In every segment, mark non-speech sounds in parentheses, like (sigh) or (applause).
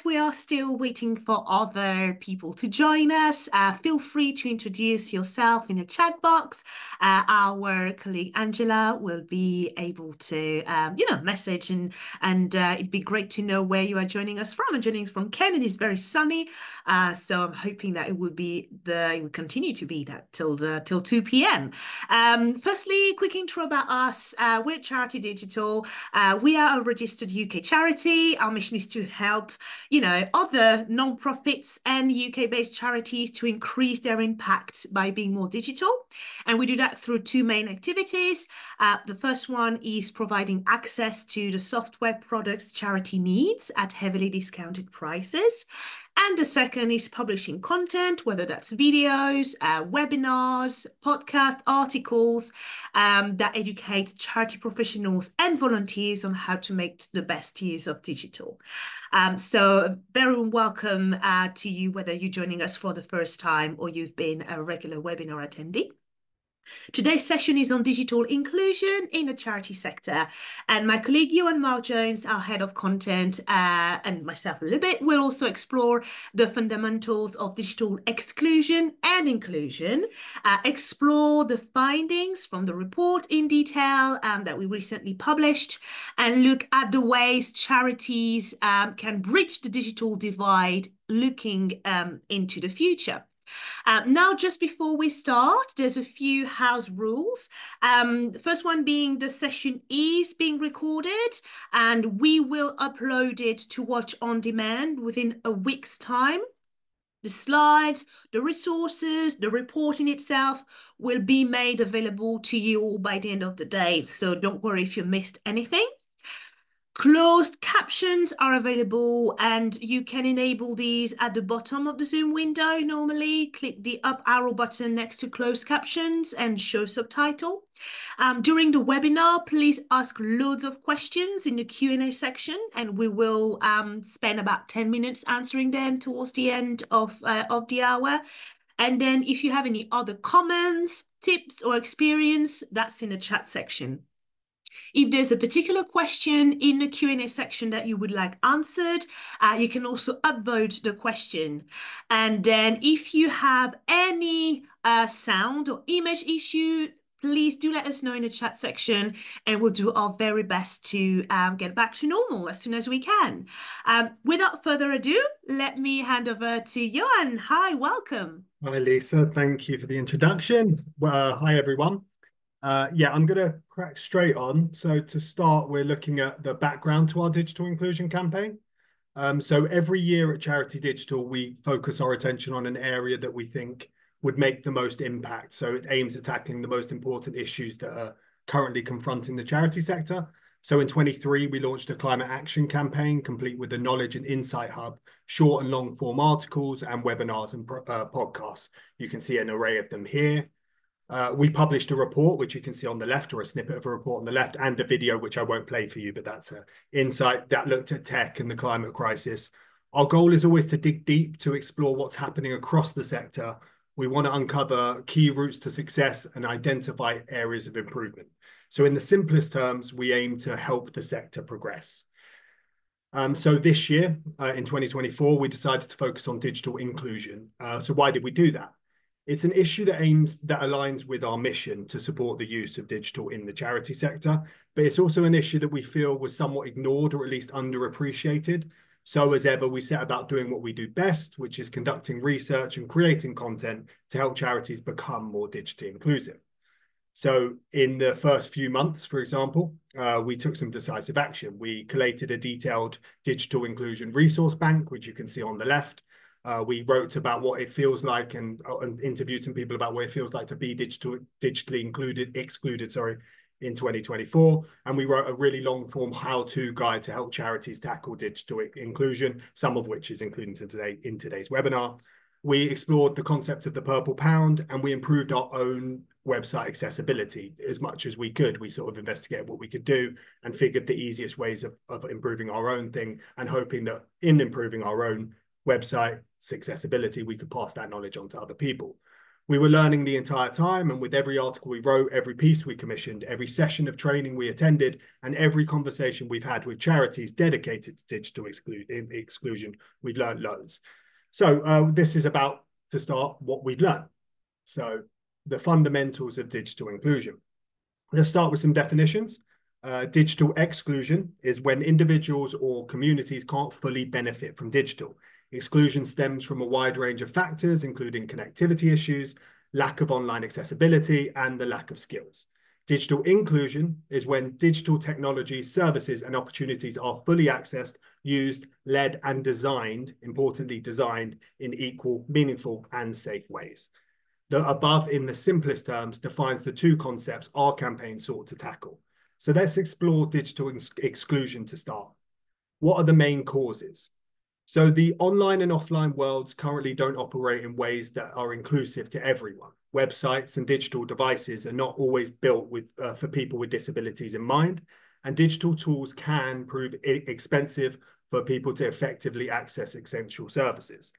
We are still waiting for other people to join us. Uh, feel free to introduce yourself in the chat box. Uh, our colleague Angela will be able to, um, you know, message and and uh, it'd be great to know where you are joining us from. And joining us from Kent, it is very sunny, uh, so I'm hoping that it will be the it will continue to be that till the till two p.m. Um, firstly, quick intro about us. Uh, we're Charity Digital. Uh, we are a registered UK charity. Our mission is to help you know, other non-profits and UK-based charities to increase their impact by being more digital. And we do that through two main activities. Uh, the first one is providing access to the software products charity needs at heavily discounted prices. And the second is publishing content, whether that's videos, uh, webinars, podcast articles um, that educate charity professionals and volunteers on how to make the best use of digital. Um, so very welcome uh, to you, whether you're joining us for the first time or you've been a regular webinar attendee. Today's session is on digital inclusion in the charity sector. And my colleague Johan Mark Jones, our head of content, uh, and myself a little bit, will also explore the fundamentals of digital exclusion and inclusion, uh, explore the findings from the report in detail um, that we recently published, and look at the ways charities um, can bridge the digital divide looking um, into the future. Um, now, just before we start, there's a few house rules. Um, the first one being the session is being recorded and we will upload it to watch on demand within a week's time. The slides, the resources, the reporting itself will be made available to you all by the end of the day. So don't worry if you missed anything. Closed captions are available and you can enable these at the bottom of the Zoom window normally. Click the up arrow button next to closed captions and show subtitle. Um, during the webinar, please ask loads of questions in the Q&A section and we will um, spend about 10 minutes answering them towards the end of, uh, of the hour. And then if you have any other comments, tips or experience, that's in the chat section. If there's a particular question in the Q&A section that you would like answered, uh, you can also upvote the question. And then if you have any uh, sound or image issue, please do let us know in the chat section and we'll do our very best to um, get back to normal as soon as we can. Um, without further ado, let me hand over to Johan. Hi, welcome. Hi, Lisa. Thank you for the introduction. Uh, hi, everyone. Uh, yeah, I'm going to crack straight on. So to start, we're looking at the background to our digital inclusion campaign. Um, so every year at Charity Digital, we focus our attention on an area that we think would make the most impact. So it aims at tackling the most important issues that are currently confronting the charity sector. So in 23, we launched a climate action campaign complete with the knowledge and insight hub, short and long form articles and webinars and uh, podcasts. You can see an array of them here. Uh, we published a report, which you can see on the left, or a snippet of a report on the left, and a video, which I won't play for you, but that's an insight that looked at tech and the climate crisis. Our goal is always to dig deep to explore what's happening across the sector. We want to uncover key routes to success and identify areas of improvement. So in the simplest terms, we aim to help the sector progress. Um, so this year, uh, in 2024, we decided to focus on digital inclusion. Uh, so why did we do that? It's an issue that aims that aligns with our mission to support the use of digital in the charity sector, but it's also an issue that we feel was somewhat ignored or at least underappreciated. So as ever, we set about doing what we do best, which is conducting research and creating content to help charities become more digitally inclusive. So in the first few months, for example, uh, we took some decisive action. We collated a detailed digital inclusion resource bank, which you can see on the left, uh, we wrote about what it feels like and, uh, and, interviewed some people about what it feels like to be digital, digitally included, excluded, sorry, in 2024. And we wrote a really long form how-to guide to help charities tackle digital inclusion, some of which is included in, today, in today's webinar. We explored the concept of the purple pound and we improved our own website accessibility as much as we could. We sort of investigated what we could do and figured the easiest ways of, of improving our own thing and hoping that in improving our own website accessibility, we could pass that knowledge on to other people. We were learning the entire time, and with every article we wrote, every piece we commissioned, every session of training we attended, and every conversation we've had with charities dedicated to digital exclu exclusion, we've learned loads. So uh, this is about to start what we've learned. So the fundamentals of digital inclusion. Let's start with some definitions. Uh, digital exclusion is when individuals or communities can't fully benefit from digital. Exclusion stems from a wide range of factors, including connectivity issues, lack of online accessibility, and the lack of skills. Digital inclusion is when digital technologies, services, and opportunities are fully accessed, used, led, and designed, importantly designed, in equal, meaningful, and safe ways. The above, in the simplest terms, defines the two concepts our campaign sought to tackle. So let's explore digital ex exclusion to start. What are the main causes? So the online and offline worlds currently don't operate in ways that are inclusive to everyone. Websites and digital devices are not always built with uh, for people with disabilities in mind, and digital tools can prove expensive for people to effectively access essential services.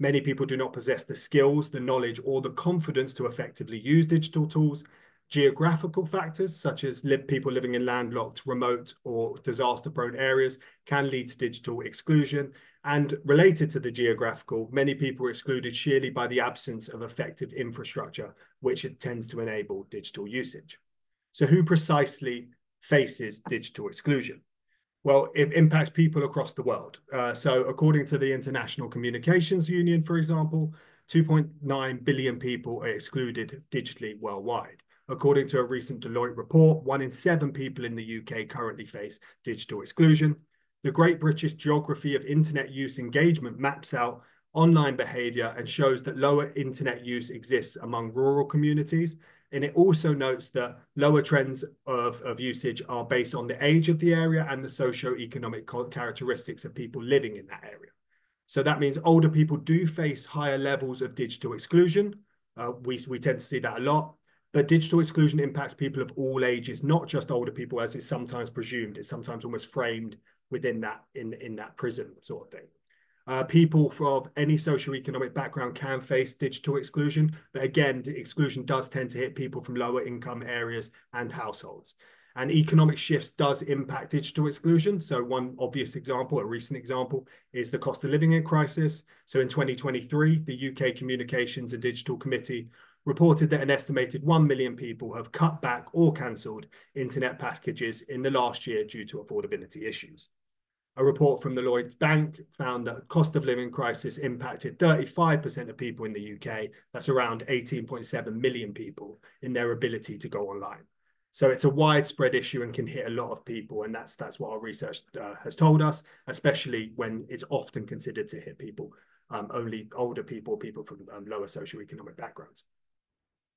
Many people do not possess the skills, the knowledge, or the confidence to effectively use digital tools, Geographical factors, such as people living in landlocked, remote, or disaster-prone areas, can lead to digital exclusion. And related to the geographical, many people are excluded sheerly by the absence of effective infrastructure, which it tends to enable digital usage. So who precisely faces digital exclusion? Well, it impacts people across the world. Uh, so according to the International Communications Union, for example, 2.9 billion people are excluded digitally worldwide. According to a recent Deloitte report, one in seven people in the UK currently face digital exclusion. The Great British Geography of Internet Use Engagement maps out online behavior and shows that lower internet use exists among rural communities. And it also notes that lower trends of, of usage are based on the age of the area and the socio-economic characteristics of people living in that area. So that means older people do face higher levels of digital exclusion. Uh, we, we tend to see that a lot. But digital exclusion impacts people of all ages, not just older people, as is sometimes presumed. It's sometimes almost framed within that in, in that prison sort of thing. Uh, people from any socioeconomic background can face digital exclusion, but again, exclusion does tend to hit people from lower income areas and households. And economic shifts does impact digital exclusion. So one obvious example, a recent example, is the cost of living crisis. So in 2023, the UK Communications and Digital Committee reported that an estimated 1 million people have cut back or cancelled internet packages in the last year due to affordability issues. A report from the Lloyds Bank found that cost of living crisis impacted 35% of people in the UK, that's around 18.7 million people, in their ability to go online. So it's a widespread issue and can hit a lot of people, and that's that's what our research uh, has told us, especially when it's often considered to hit people, um, only older people, people from um, lower socioeconomic backgrounds.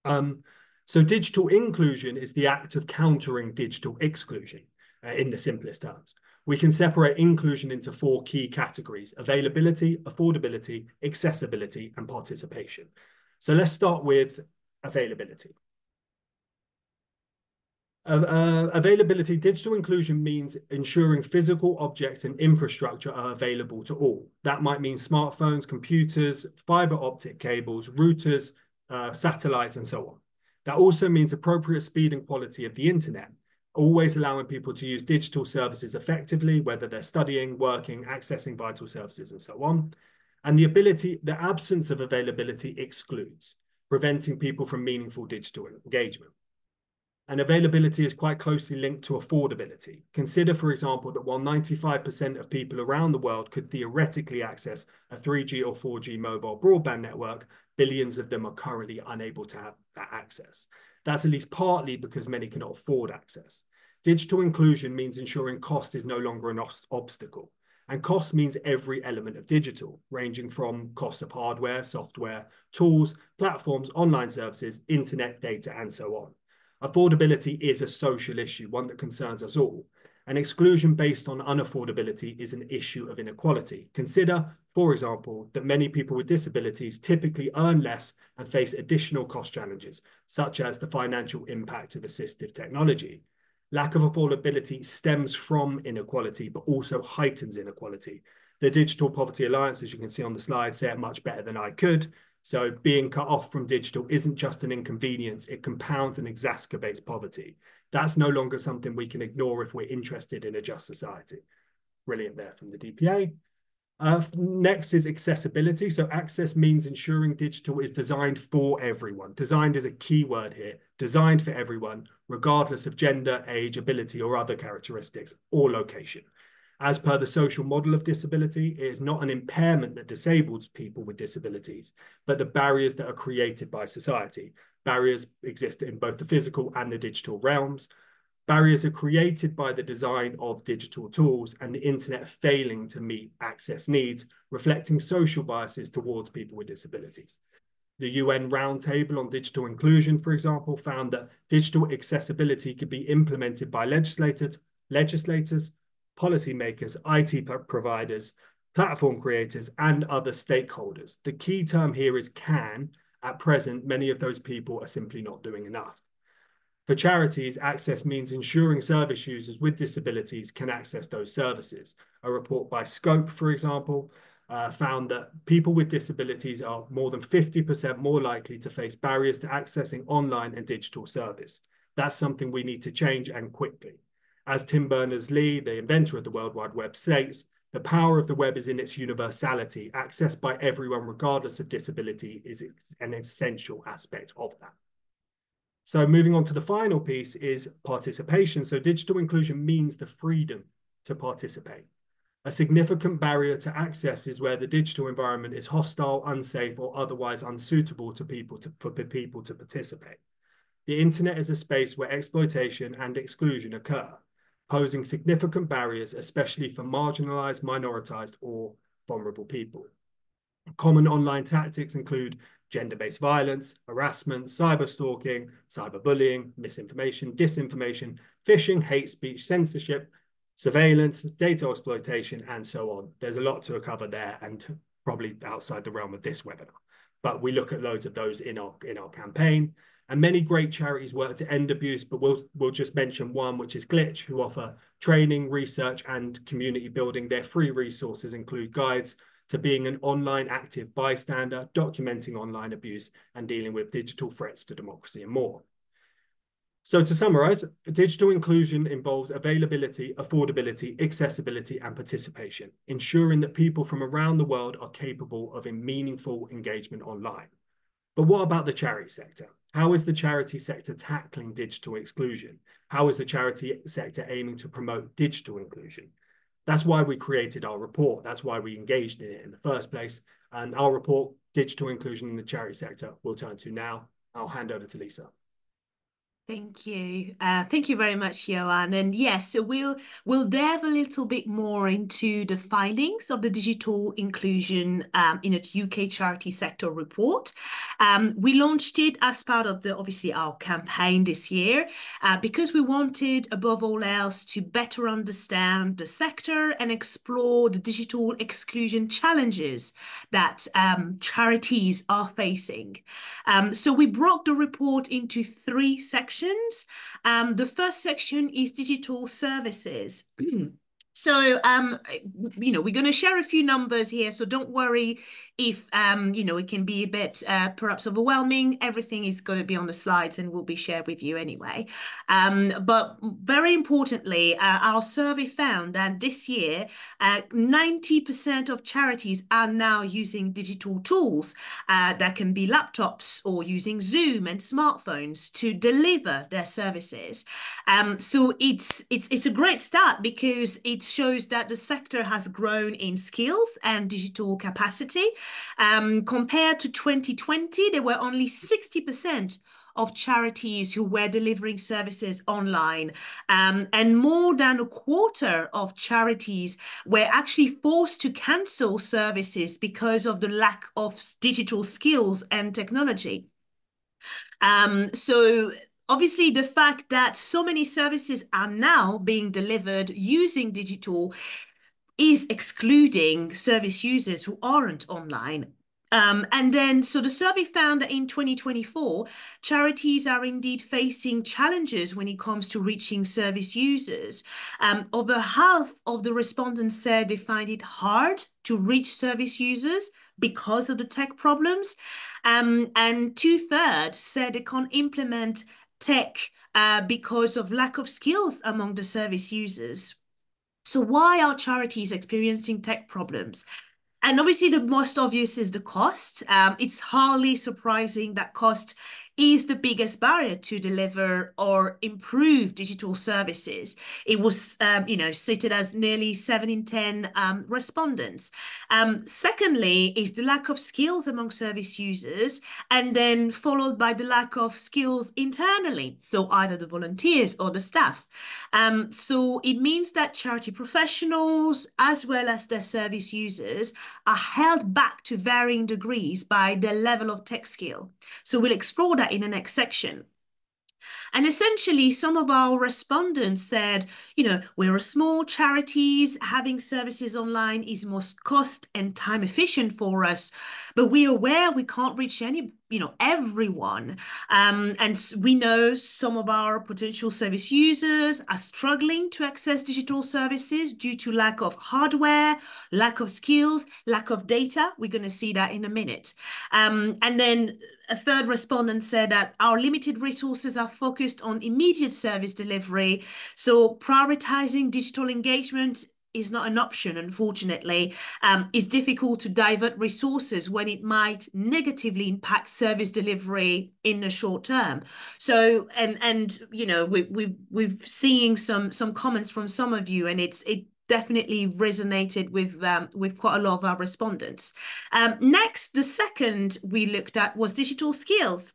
Um, so digital inclusion is the act of countering digital exclusion uh, in the simplest terms. We can separate inclusion into four key categories, availability, affordability, accessibility, and participation. So let's start with availability. Uh, uh, availability, digital inclusion means ensuring physical objects and infrastructure are available to all. That might mean smartphones, computers, fiber optic cables, routers, uh, satellites, and so on. That also means appropriate speed and quality of the internet, always allowing people to use digital services effectively, whether they're studying, working, accessing vital services, and so on. And the ability, the absence of availability excludes, preventing people from meaningful digital engagement and availability is quite closely linked to affordability. Consider, for example, that while 95% of people around the world could theoretically access a 3G or 4G mobile broadband network, billions of them are currently unable to have that access. That's at least partly because many cannot afford access. Digital inclusion means ensuring cost is no longer an obstacle. And cost means every element of digital, ranging from costs of hardware, software, tools, platforms, online services, internet data, and so on. Affordability is a social issue, one that concerns us all. An exclusion based on unaffordability is an issue of inequality. Consider, for example, that many people with disabilities typically earn less and face additional cost challenges, such as the financial impact of assistive technology. Lack of affordability stems from inequality, but also heightens inequality. The Digital Poverty Alliance, as you can see on the slide, say it much better than I could. So being cut off from digital isn't just an inconvenience, it compounds and exacerbates poverty. That's no longer something we can ignore if we're interested in a just society. Brilliant there from the DPA. Uh, next is accessibility. So access means ensuring digital is designed for everyone. Designed is a key word here. Designed for everyone, regardless of gender, age, ability, or other characteristics, or location. As per the social model of disability, it is not an impairment that disables people with disabilities, but the barriers that are created by society. Barriers exist in both the physical and the digital realms. Barriers are created by the design of digital tools and the internet failing to meet access needs, reflecting social biases towards people with disabilities. The UN Roundtable on Digital Inclusion, for example, found that digital accessibility could be implemented by legislators, legislators, policymakers, IT providers, platform creators, and other stakeholders. The key term here is can. At present, many of those people are simply not doing enough. For charities, access means ensuring service users with disabilities can access those services. A report by Scope, for example, uh, found that people with disabilities are more than 50% more likely to face barriers to accessing online and digital service. That's something we need to change and quickly. As Tim Berners-Lee, the inventor of the World Wide Web, states, the power of the web is in its universality. Access by everyone, regardless of disability, is an essential aspect of that. So moving on to the final piece is participation. So digital inclusion means the freedom to participate. A significant barrier to access is where the digital environment is hostile, unsafe, or otherwise unsuitable to people to, for people to participate. The internet is a space where exploitation and exclusion occur posing significant barriers, especially for marginalized, minoritized, or vulnerable people. Common online tactics include gender-based violence, harassment, cyberstalking, cyberbullying, misinformation, disinformation, phishing, hate speech, censorship, surveillance, data exploitation, and so on. There's a lot to cover there and probably outside the realm of this webinar. But we look at loads of those in our, in our campaign. And many great charities work to end abuse, but we'll, we'll just mention one, which is Glitch, who offer training, research, and community building. Their free resources include guides to being an online active bystander, documenting online abuse, and dealing with digital threats to democracy and more. So to summarize, digital inclusion involves availability, affordability, accessibility, and participation, ensuring that people from around the world are capable of a meaningful engagement online. But what about the charity sector? How is the charity sector tackling digital exclusion? How is the charity sector aiming to promote digital inclusion? That's why we created our report. That's why we engaged in it in the first place. And our report, Digital Inclusion in the Charity Sector, we'll turn to now. I'll hand over to Lisa. Thank you. Uh, thank you very much, Johan. And yes, so we'll we'll delve a little bit more into the findings of the digital inclusion um, in a UK charity sector report. Um, we launched it as part of the obviously our campaign this year uh, because we wanted, above all else, to better understand the sector and explore the digital exclusion challenges that um, charities are facing. Um, so we broke the report into three sections sections. Um, the first section is digital services. (clears throat) So, um, you know, we're going to share a few numbers here. So don't worry if, um, you know, it can be a bit uh, perhaps overwhelming. Everything is going to be on the slides and will be shared with you anyway. Um, but very importantly, uh, our survey found that this year, 90% uh, of charities are now using digital tools uh, that can be laptops or using Zoom and smartphones to deliver their services. Um, so it's, it's, it's a great start because it's shows that the sector has grown in skills and digital capacity. Um, compared to 2020, there were only 60% of charities who were delivering services online. Um, and more than a quarter of charities were actually forced to cancel services because of the lack of digital skills and technology. Um, so Obviously, the fact that so many services are now being delivered using digital is excluding service users who aren't online. Um, and then, so the survey found that in 2024, charities are indeed facing challenges when it comes to reaching service users. Um, over half of the respondents said they find it hard to reach service users because of the tech problems. Um, and two thirds said they can't implement tech uh, because of lack of skills among the service users. So why are charities experiencing tech problems? And obviously, the most obvious is the cost. Um, it's hardly surprising that cost is the biggest barrier to deliver or improve digital services. It was, um, you know, cited as nearly seven in 10 um, respondents. Um, secondly, is the lack of skills among service users, and then followed by the lack of skills internally, so either the volunteers or the staff. Um, so it means that charity professionals, as well as their service users, are held back to varying degrees by their level of tech skill. So we'll explore that in the next section. And essentially, some of our respondents said, you know, we're a small charities, having services online is most cost and time efficient for us, but we're aware we can't reach any you know everyone. Um, and we know some of our potential service users are struggling to access digital services due to lack of hardware lack of skills lack of data. We're going to see that in a minute. Um, and then a third respondent said that our limited resources are focused on immediate service delivery so prioritizing digital engagement is not an option, unfortunately. Um, it's difficult to divert resources when it might negatively impact service delivery in the short term. So, and and you know, we we we've seeing some some comments from some of you, and it's it definitely resonated with um, with quite a lot of our respondents. Um, next, the second we looked at was digital skills.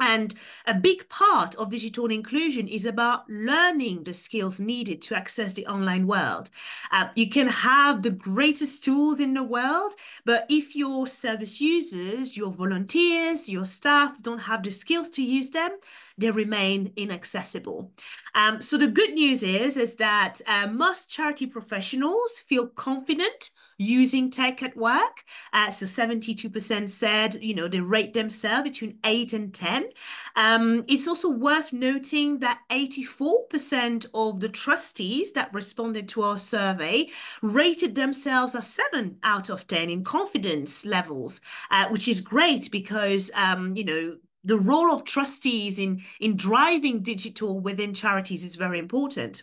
And a big part of digital inclusion is about learning the skills needed to access the online world. Uh, you can have the greatest tools in the world, but if your service users, your volunteers, your staff don't have the skills to use them, they remain inaccessible. Um, so the good news is, is that uh, most charity professionals feel confident using tech at work. Uh, so 72% said, you know, they rate themselves between 8 and 10. Um, it's also worth noting that 84% of the trustees that responded to our survey rated themselves as 7 out of 10 in confidence levels, uh, which is great because, um, you know, the role of trustees in, in driving digital within charities is very important.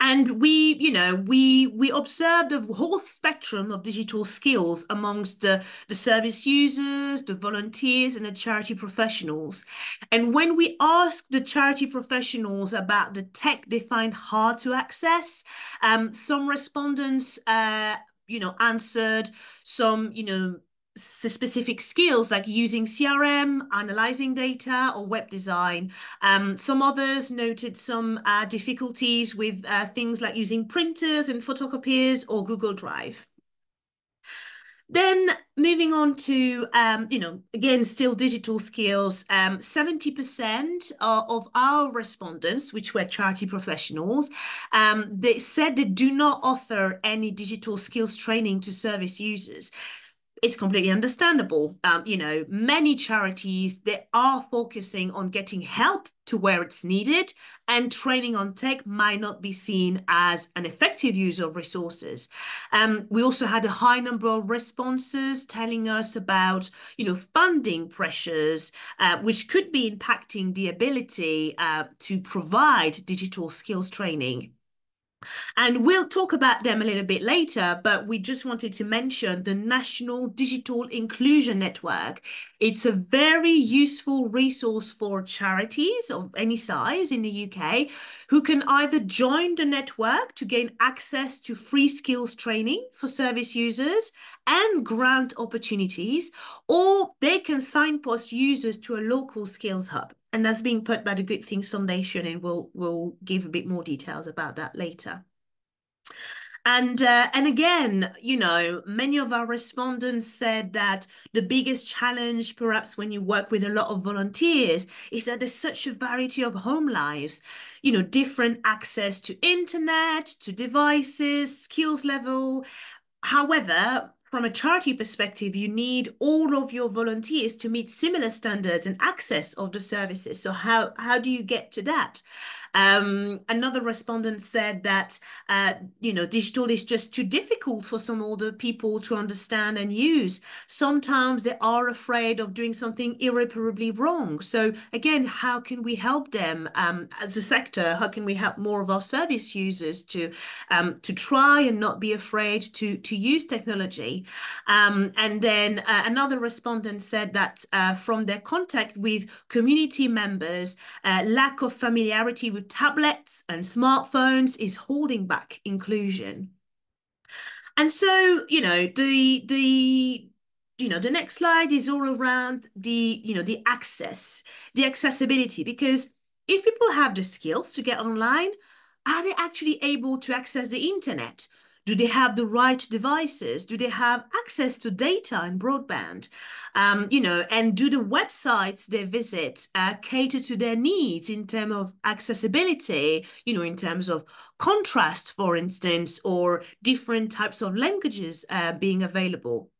And we, you know, we we observed a whole spectrum of digital skills amongst the, the service users, the volunteers, and the charity professionals. And when we asked the charity professionals about the tech they find hard to access, um, some respondents uh, you know, answered some, you know, specific skills like using CRM, analyzing data, or web design. Um, some others noted some uh, difficulties with uh, things like using printers and photocopiers or Google Drive. Then moving on to, um, you know, again, still digital skills, 70% um, of our respondents, which were charity professionals, um, they said they do not offer any digital skills training to service users it's completely understandable. Um, you know, many charities they are focusing on getting help to where it's needed, and training on tech might not be seen as an effective use of resources. Um, we also had a high number of responses telling us about, you know, funding pressures, uh, which could be impacting the ability uh, to provide digital skills training. And we'll talk about them a little bit later, but we just wanted to mention the National Digital Inclusion Network. It's a very useful resource for charities of any size in the UK who can either join the network to gain access to free skills training for service users and grant opportunities, or they can signpost users to a local skills hub and that's being put by the Good Things Foundation, and we'll we'll give a bit more details about that later. And uh, and again, you know, many of our respondents said that the biggest challenge, perhaps when you work with a lot of volunteers, is that there's such a variety of home lives. You know, different access to internet, to devices, skills level. However, from a charity perspective, you need all of your volunteers to meet similar standards and access of the services. So how, how do you get to that? Um, another respondent said that, uh, you know, digital is just too difficult for some older people to understand and use. Sometimes they are afraid of doing something irreparably wrong. So again, how can we help them um, as a sector? How can we help more of our service users to um, to try and not be afraid to to use technology? Um, and then uh, another respondent said that uh, from their contact with community members, uh, lack of familiarity with tablets and smartphones is holding back inclusion. And so, you know, the the you know the next slide is all around the you know the access, the accessibility because if people have the skills to get online, are they actually able to access the internet? Do they have the right devices? Do they have access to data and broadband? Um, you know, and do the websites they visit uh, cater to their needs in terms of accessibility, you know, in terms of contrast, for instance, or different types of languages uh, being available?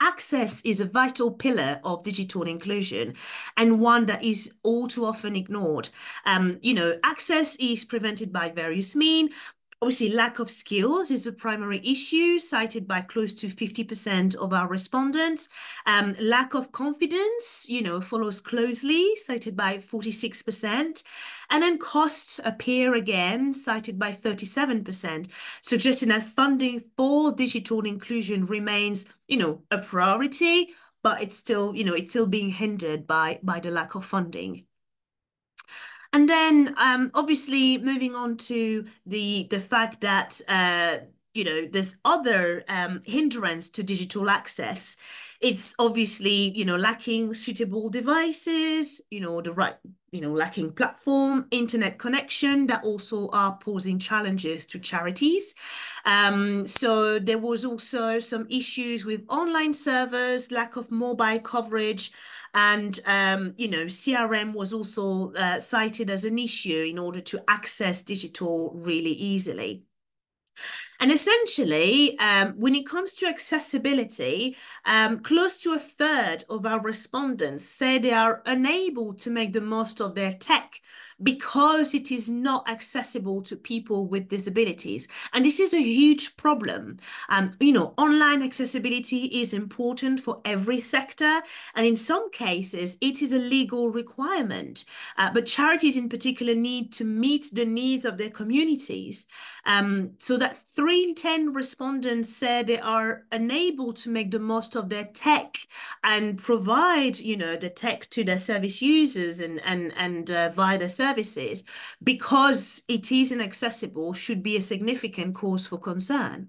Access is a vital pillar of digital inclusion and one that is all too often ignored. Um, you know, access is prevented by various means, Obviously, lack of skills is a primary issue cited by close to 50% of our respondents. Um, lack of confidence, you know, follows closely, cited by 46%. And then costs appear again, cited by 37%, suggesting that funding for digital inclusion remains, you know, a priority, but it's still, you know, it's still being hindered by, by the lack of funding. And then um, obviously moving on to the the fact that uh, you know there's other um, hindrance to digital access. It's obviously you know lacking suitable devices, you know the right you know lacking platform, internet connection that also are posing challenges to charities. Um, so there was also some issues with online servers, lack of mobile coverage. And, um, you know, CRM was also uh, cited as an issue in order to access digital really easily. And essentially, um, when it comes to accessibility, um, close to a third of our respondents say they are unable to make the most of their tech because it is not accessible to people with disabilities. And this is a huge problem. Um, you know, online accessibility is important for every sector. And in some cases, it is a legal requirement. Uh, but charities in particular need to meet the needs of their communities. Um, so that three in 10 respondents said they are unable to make the most of their tech and provide, you know, the tech to their service users and, and, and uh, via their service services because it is inaccessible should be a significant cause for concern.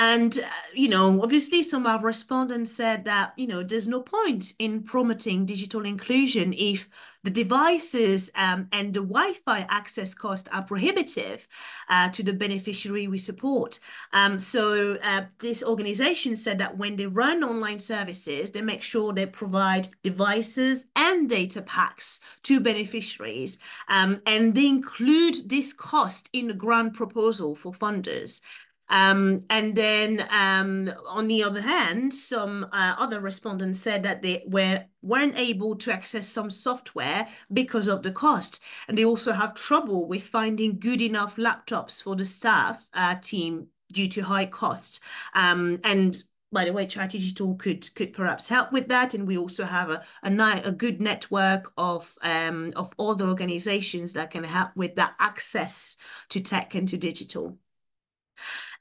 And, uh, you know, obviously some of our respondents said that, you know, there's no point in promoting digital inclusion if the devices um, and the Wi-Fi access costs are prohibitive uh, to the beneficiary we support. Um, so uh, this organization said that when they run online services, they make sure they provide devices and data packs to beneficiaries. Um, and they include this cost in the grant proposal for funders. Um, and then um, on the other hand, some uh, other respondents said that they were, weren't able to access some software because of the cost. And they also have trouble with finding good enough laptops for the staff uh, team due to high costs. Um, and by the way, Charity Digital could could perhaps help with that, and we also have a a, a good network of um, of other organizations that can help with that access to tech and to digital.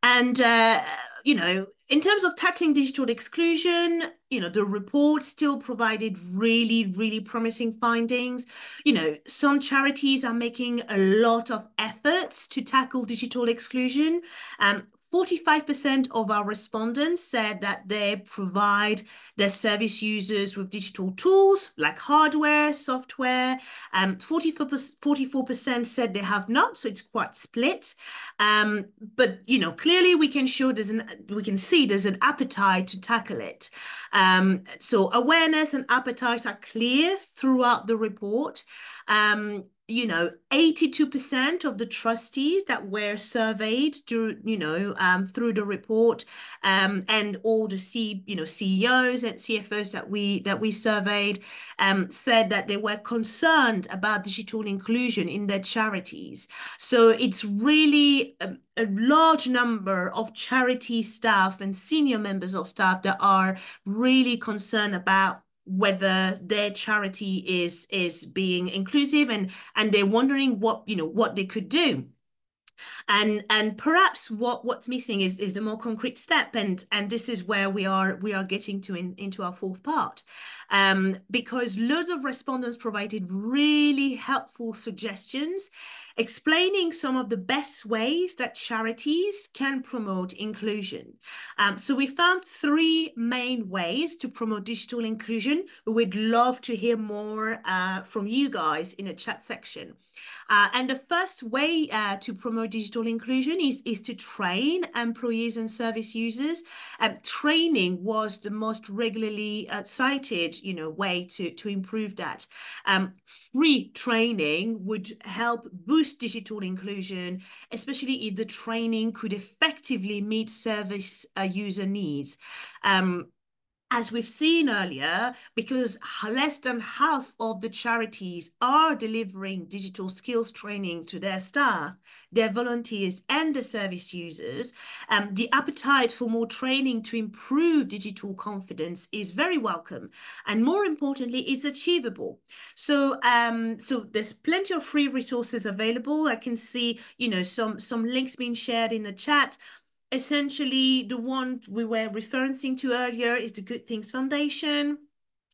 And, uh, you know, in terms of tackling digital exclusion, you know, the report still provided really, really promising findings. You know, some charities are making a lot of efforts to tackle digital exclusion. Um, 45% of our respondents said that they provide their service users with digital tools like hardware, software. Um, 44% said they have not, so it's quite split. Um, but you know, clearly we can show there's an we can see there's an appetite to tackle it. Um, so awareness and appetite are clear throughout the report. Um, you know, 82% of the trustees that were surveyed through, you know, um, through the report, um, and all the C, you know, CEOs and CFOs that we that we surveyed, um, said that they were concerned about digital inclusion in their charities. So it's really a, a large number of charity staff and senior members of staff that are really concerned about whether their charity is is being inclusive and and they're wondering what you know what they could do. And and perhaps what what's missing is is the more concrete step. And and this is where we are we are getting to in, into our fourth part. Um, because loads of respondents provided really helpful suggestions explaining some of the best ways that charities can promote inclusion. Um, so we found three main ways to promote digital inclusion. We'd love to hear more uh, from you guys in the chat section. Uh, and the first way uh, to promote digital inclusion is, is to train employees and service users. Um, training was the most regularly uh, cited you know, way to, to improve that. Um, free training would help boost digital inclusion, especially if the training could effectively meet service uh, user needs. Um, as we've seen earlier, because less than half of the charities are delivering digital skills training to their staff, their volunteers and the service users, um, the appetite for more training to improve digital confidence is very welcome. And more importantly, it's achievable. So, um, so there's plenty of free resources available. I can see, you know, some, some links being shared in the chat essentially the one we were referencing to earlier is the Good Things Foundation.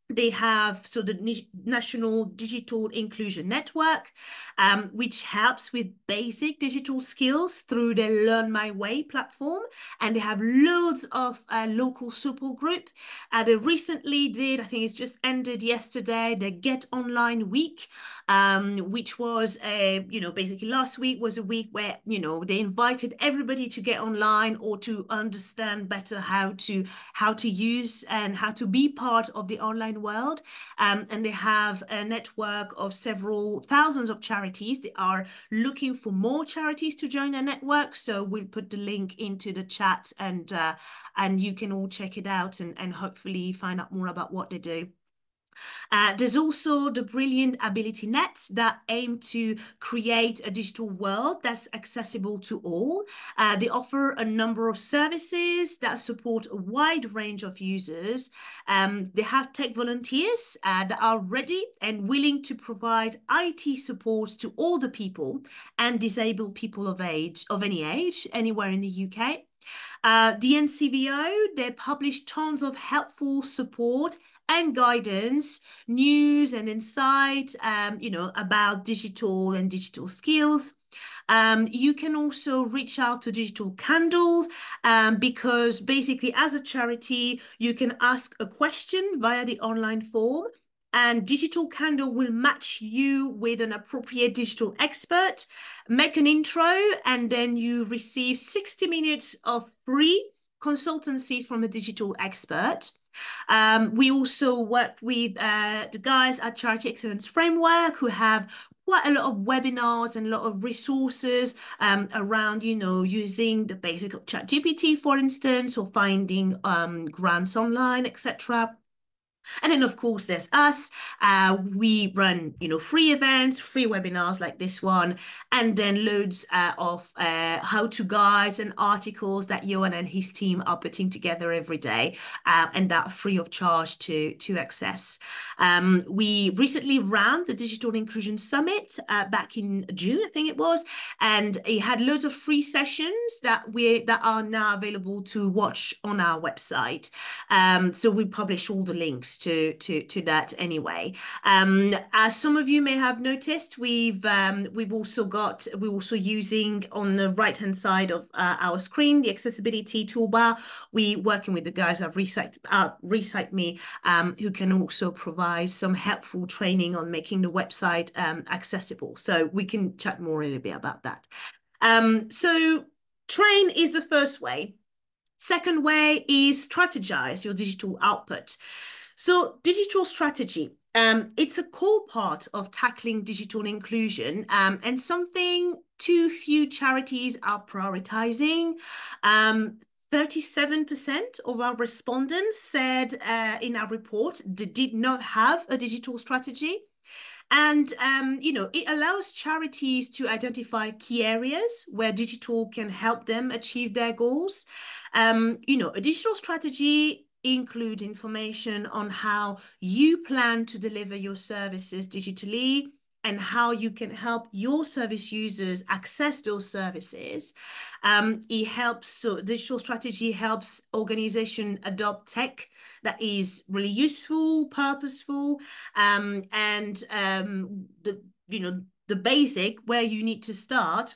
They have so the National Digital Inclusion Network, um, which helps with basic digital skills through the Learn My Way platform. And they have loads of uh, local support group. Uh, they recently did, I think it's just ended yesterday, the Get Online Week, um, which was, a, you know, basically last week was a week where, you know, they invited everybody to get online or to understand better how to how to use and how to be part of the online world. Um, and they have a network of several thousands of charities. They are looking for more charities to join their network. So we'll put the link into the chat and uh, and you can all check it out and, and hopefully find out more about what they do. Uh, there's also the brilliant AbilityNet that aim to create a digital world that's accessible to all. Uh, they offer a number of services that support a wide range of users. Um, they have tech volunteers uh, that are ready and willing to provide IT support to the people and disabled people of age of any age anywhere in the UK. Uh, the NCVO, they publish tons of helpful support and guidance, news and insight, um, you know, about digital and digital skills. Um, you can also reach out to Digital Candles um, because basically as a charity, you can ask a question via the online form and Digital Candle will match you with an appropriate digital expert, make an intro, and then you receive 60 minutes of free consultancy from a digital expert. Um, we also work with uh, the guys at Charity Excellence Framework who have quite a lot of webinars and a lot of resources um, around, you know, using the basic of ChatGPT, for instance, or finding um, grants online, etc. And then, of course, there's us. Uh, we run, you know, free events, free webinars like this one, and then loads uh, of uh, how-to guides and articles that Johan and his team are putting together every day, uh, and that free of charge to to access. Um, we recently ran the Digital Inclusion Summit uh, back in June, I think it was, and it had loads of free sessions that we that are now available to watch on our website. Um, so we publish all the links to to to that anyway. Um, as some of you may have noticed, we've um, we've also got we're also using on the right hand side of uh, our screen the accessibility toolbar. We working with the guys at Recite uh, Recite Me, um, who can also provide some helpful training on making the website um, accessible. So we can chat more a little bit about that. Um, so train is the first way. Second way is strategize your digital output. So digital strategy. Um, it's a core part of tackling digital inclusion um, and something too few charities are prioritizing. Um, 37% of our respondents said uh, in our report they did not have a digital strategy. And, um, you know, it allows charities to identify key areas where digital can help them achieve their goals. Um, you know, a digital strategy include information on how you plan to deliver your services digitally and how you can help your service users access those services. Um, it helps, so digital strategy helps organization adopt tech that is really useful, purposeful, um, and um, the, you know, the basic where you need to start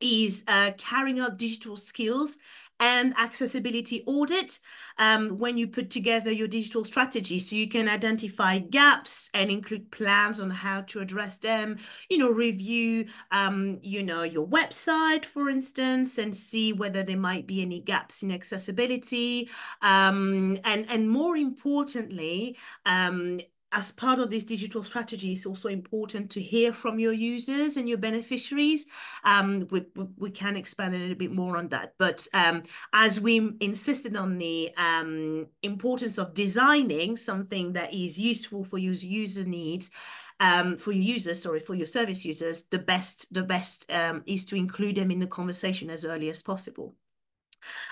is uh, carrying out digital skills and accessibility audit um, when you put together your digital strategy. So you can identify gaps and include plans on how to address them, you know, review, um, you know, your website, for instance, and see whether there might be any gaps in accessibility. Um, and, and more importantly, um, as part of this digital strategy, it's also important to hear from your users and your beneficiaries. Um, we, we can expand a little bit more on that. But um, as we insisted on the um, importance of designing something that is useful for your user needs, um, for your users, sorry, for your service users, the best, the best um, is to include them in the conversation as early as possible.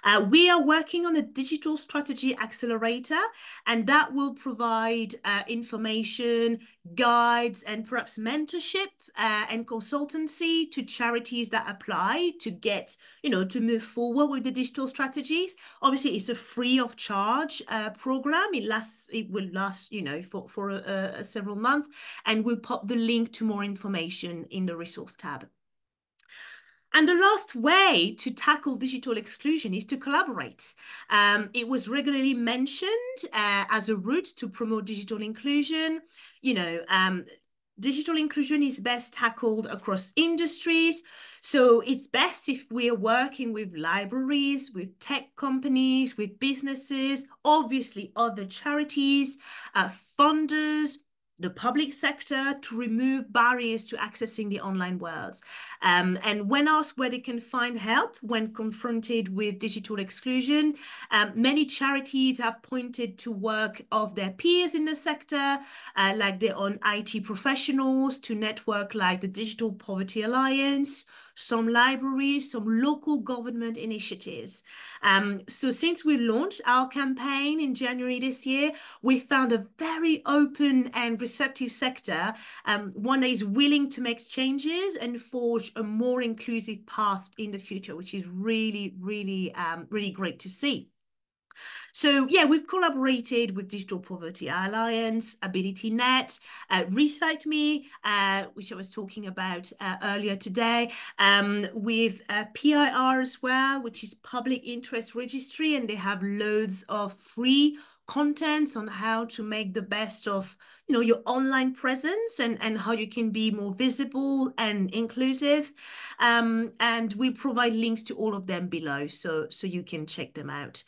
Uh, we are working on a digital strategy accelerator, and that will provide uh, information, guides, and perhaps mentorship uh, and consultancy to charities that apply to get, you know, to move forward with the digital strategies. Obviously, it's a free of charge uh, program. It lasts, it will last, you know, for, for a, a several months, and we'll pop the link to more information in the resource tab. And the last way to tackle digital exclusion is to collaborate. Um, it was regularly mentioned uh, as a route to promote digital inclusion. You know, um, digital inclusion is best tackled across industries. So it's best if we're working with libraries, with tech companies, with businesses, obviously other charities, uh, funders, the public sector to remove barriers to accessing the online world. Um, and when asked where they can find help when confronted with digital exclusion, um, many charities have pointed to work of their peers in the sector, uh, like their own IT professionals, to network like the Digital Poverty Alliance, some libraries, some local government initiatives. Um, so since we launched our campaign in January this year, we found a very open and receptive sector, um, one that is willing to make changes and forge a more inclusive path in the future, which is really, really, um, really great to see. So yeah, we've collaborated with Digital Poverty Alliance, AbilityNet, uh, Recite Me, uh, which I was talking about uh, earlier today, um, with uh, PIR as well, which is Public Interest Registry, and they have loads of free contents on how to make the best of you know your online presence and and how you can be more visible and inclusive. Um, and we provide links to all of them below so so you can check them out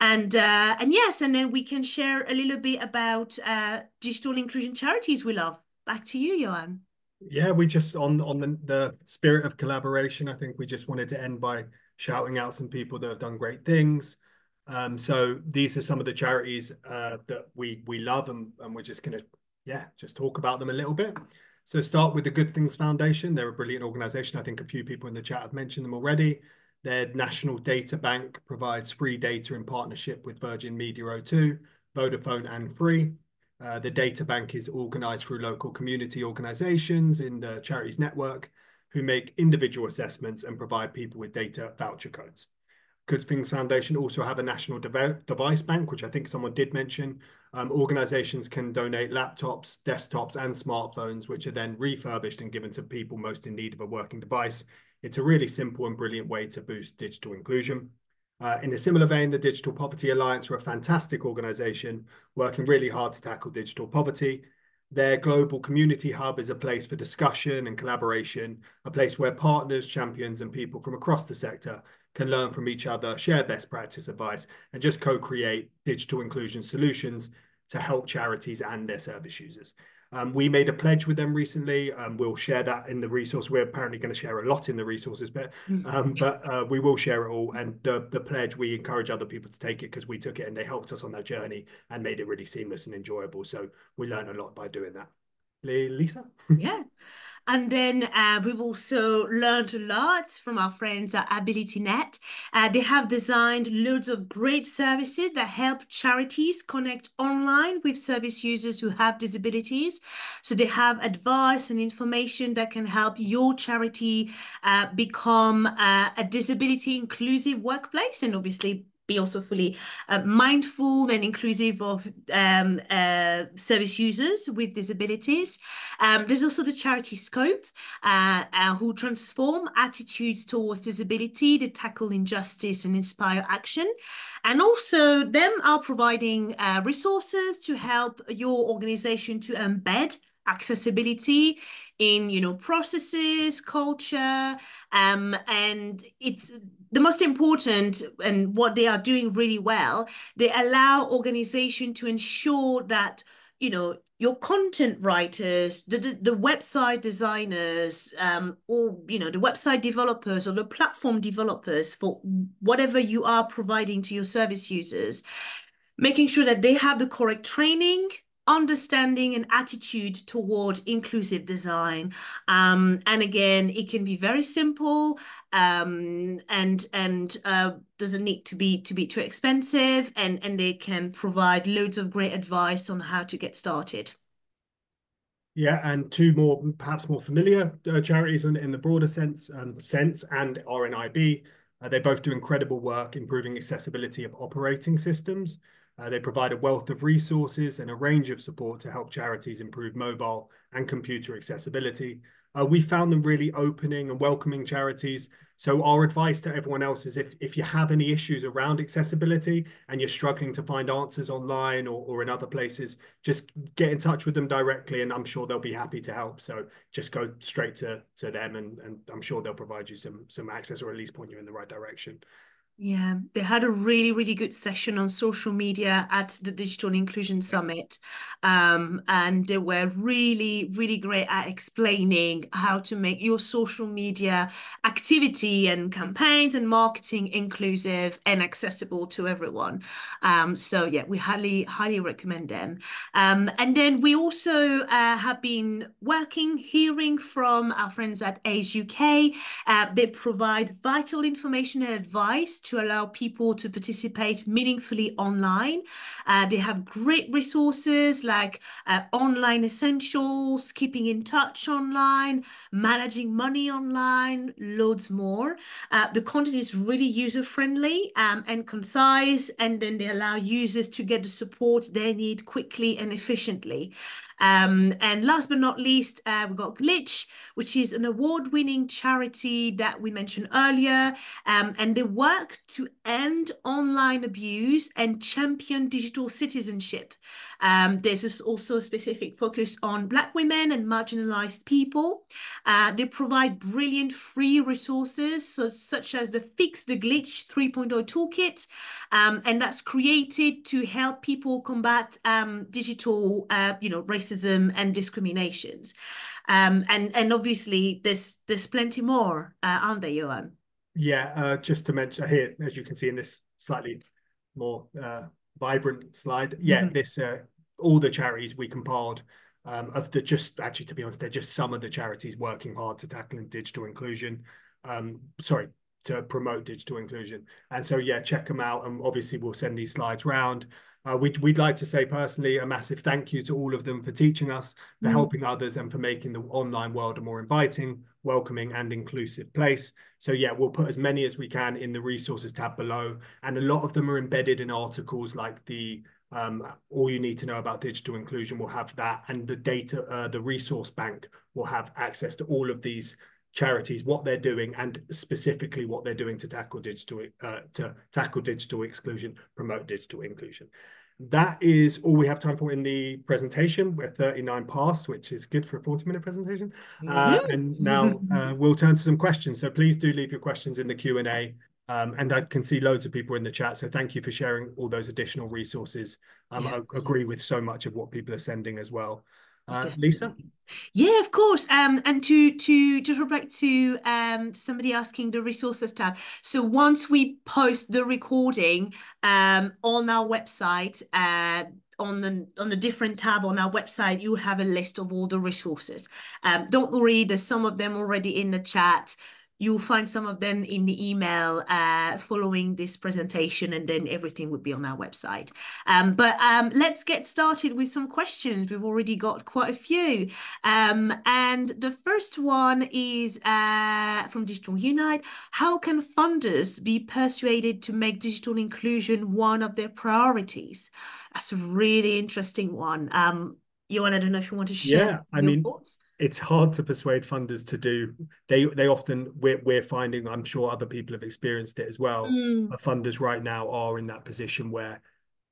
and uh, and yes, and then we can share a little bit about uh, digital inclusion charities we love. Back to you, Johan. Yeah, we just on on the, the spirit of collaboration. I think we just wanted to end by shouting out some people that have done great things. Um, so these are some of the charities uh, that we we love, and, and we're just gonna yeah just talk about them a little bit. So start with the Good Things Foundation. They're a brilliant organization. I think a few people in the chat have mentioned them already. Their national data bank provides free data in partnership with Virgin Media O2, Vodafone and Three. Uh, the data bank is organized through local community organizations in the charities network who make individual assessments and provide people with data voucher codes. Good Things Foundation also have a national de device bank, which I think someone did mention. Um, organizations can donate laptops, desktops, and smartphones, which are then refurbished and given to people most in need of a working device it's a really simple and brilliant way to boost digital inclusion. Uh, in a similar vein, the Digital Poverty Alliance are a fantastic organization working really hard to tackle digital poverty. Their global community hub is a place for discussion and collaboration, a place where partners, champions, and people from across the sector can learn from each other, share best practice advice, and just co create digital inclusion solutions to help charities and their service users. Um, we made a pledge with them recently. Um, we'll share that in the resource. We're apparently going to share a lot in the resources, but mm. um, but uh, we will share it all. And the the pledge, we encourage other people to take it because we took it and they helped us on that journey and made it really seamless and enjoyable. So we learned a lot by doing that. Lisa? Yeah. And then uh, we've also learned a lot from our friends at AbilityNet. Uh, they have designed loads of great services that help charities connect online with service users who have disabilities. So they have advice and information that can help your charity uh, become uh, a disability inclusive workplace and obviously be also fully uh, mindful and inclusive of um, uh, service users with disabilities. Um, there's also the charity Scope, uh, uh who transform attitudes towards disability to tackle injustice and inspire action. And also them are providing uh, resources to help your organization to embed accessibility in you know processes culture um, and it's the most important and what they are doing really well they allow organization to ensure that you know your content writers the, the, the website designers um, or you know the website developers or the platform developers for whatever you are providing to your service users making sure that they have the correct training understanding and attitude toward inclusive design. Um, and again, it can be very simple um, and and uh, doesn't need to be to be too expensive. And and they can provide loads of great advice on how to get started. Yeah, and two more perhaps more familiar uh, charities in, in the broader sense, um, Sense and RNIB. Uh, they both do incredible work improving accessibility of operating systems. Uh, they provide a wealth of resources and a range of support to help charities improve mobile and computer accessibility. Uh, we found them really opening and welcoming charities. So our advice to everyone else is if, if you have any issues around accessibility and you're struggling to find answers online or, or in other places, just get in touch with them directly and I'm sure they'll be happy to help. So just go straight to, to them and, and I'm sure they'll provide you some, some access or at least point you in the right direction. Yeah, they had a really, really good session on social media at the Digital Inclusion Summit. Um, and they were really, really great at explaining how to make your social media activity and campaigns and marketing inclusive and accessible to everyone. Um, so yeah, we highly, highly recommend them. Um, and then we also uh, have been working, hearing from our friends at Age UK. Uh, they provide vital information and advice to allow people to participate meaningfully online. Uh, they have great resources like uh, online essentials, keeping in touch online, managing money online, loads more. Uh, the content is really user friendly um, and concise, and then they allow users to get the support they need quickly and efficiently. Um, and last but not least, uh, we've got Glitch, which is an award-winning charity that we mentioned earlier. Um, and they work to end online abuse and champion digital citizenship. Um, there's also a specific focus on Black women and marginalized people. Uh, they provide brilliant free resources, so, such as the Fix the Glitch 3.0 toolkit, um, and that's created to help people combat um, digital, uh, you know, racism and discriminations. Um, and and obviously, there's there's plenty more, uh, aren't there, Johan? Yeah, uh, just to mention here, as you can see in this slightly more uh, vibrant slide. Yeah, mm -hmm. this uh, all the charities we compiled um, of the just actually to be honest, they're just some of the charities working hard to tackle digital inclusion. Um, sorry, to promote digital inclusion. And so yeah, check them out. And obviously we'll send these slides round. Uh, we'd, we'd like to say personally a massive thank you to all of them for teaching us, for mm. helping others, and for making the online world a more inviting, welcoming, and inclusive place. So, yeah, we'll put as many as we can in the resources tab below. And a lot of them are embedded in articles like the um, all you need to know about digital inclusion will have that, and the data, uh, the resource bank will have access to all of these charities, what they're doing, and specifically what they're doing to tackle digital uh, to tackle digital exclusion, promote digital inclusion. That is all we have time for in the presentation. We're 39 past, which is good for a 40 minute presentation. Uh, mm -hmm. and now uh, we'll turn to some questions. So please do leave your questions in the Q&A Um, and I can see loads of people in the chat. So thank you for sharing all those additional resources. Um, yeah. I agree with so much of what people are sending as well. Uh, Lisa? Yeah, of course. Um, and to to just reply to um somebody asking the resources tab. So once we post the recording um on our website, uh on the on the different tab on our website, you'll have a list of all the resources. Um, don't worry, there's some of them already in the chat. You'll find some of them in the email uh, following this presentation, and then everything would be on our website. Um, but um, let's get started with some questions. We've already got quite a few. Um, and the first one is uh, from Digital Unite. How can funders be persuaded to make digital inclusion one of their priorities? That's a really interesting one. Um, Johan, I don't know if you want to share yeah, I mean, thoughts it's hard to persuade funders to do they they often we're, we're finding i'm sure other people have experienced it as well mm. funders right now are in that position where